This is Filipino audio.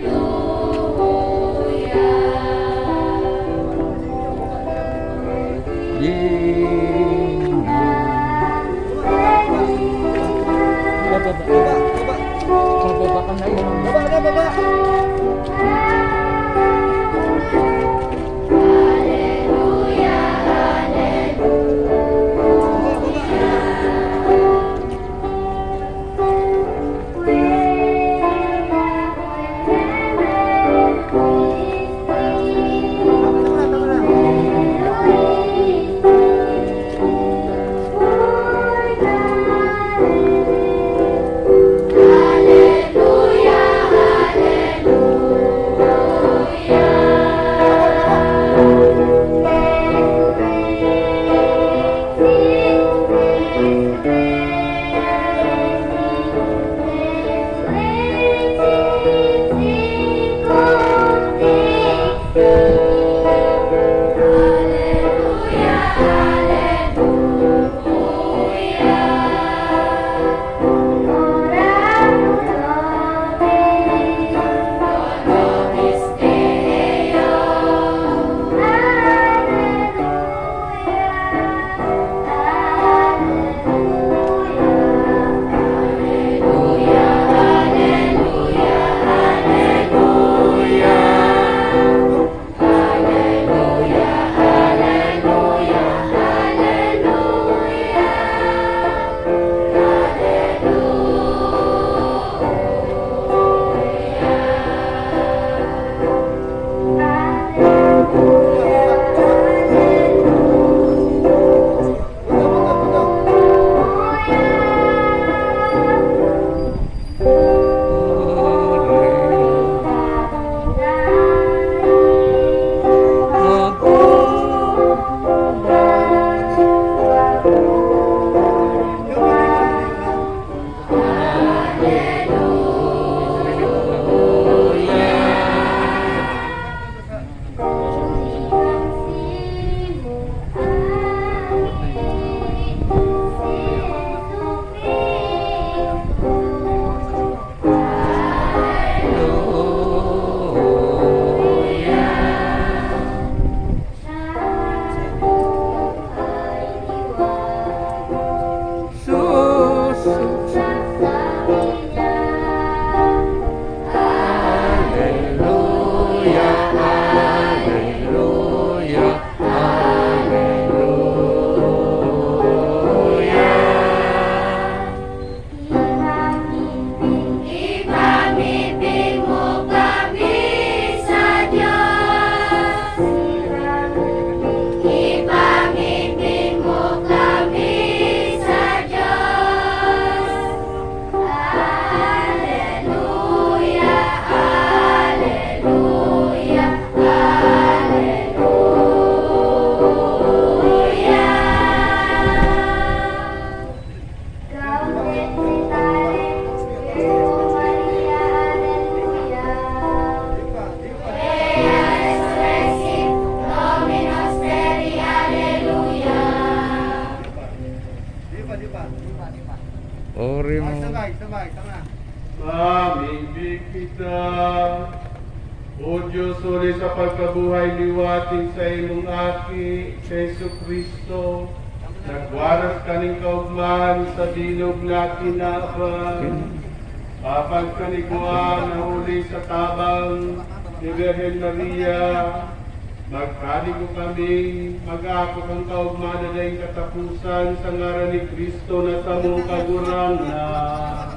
Lord. Ori mo. Ay, sabay, sabay, tama. Mamibig kita. O Diyos, uli sa pagkabuhay liwating sa imong aki, sa Yesu Kristo, nagwaras kaning kaugman sa bilog na kinaban. Kapag kaniguan na uli sa tabang ni Virgen Maria, magkaligo kami, mag-ako kang kaugman na katapusan sa ngaran ni Kristo na sa mong kagurangan.